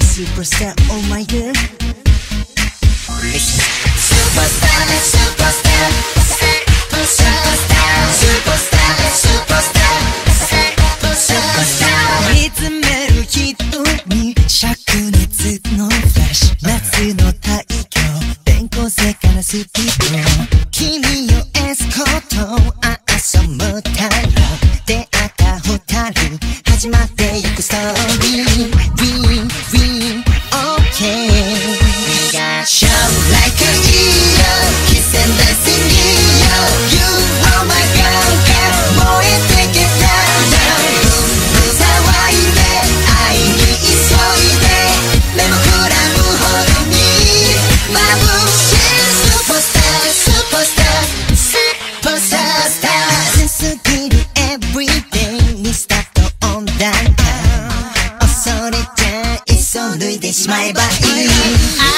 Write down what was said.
superstar, oh my. Listen. Superstar, superstar, superstar, superstar, superstar, superstar. 見つめる瞳灼熱のフラッシュ夏の太陽転校生からスピード君よエスコート遊ぶ太陽出会ったホタル始まってゆくストーリーいそ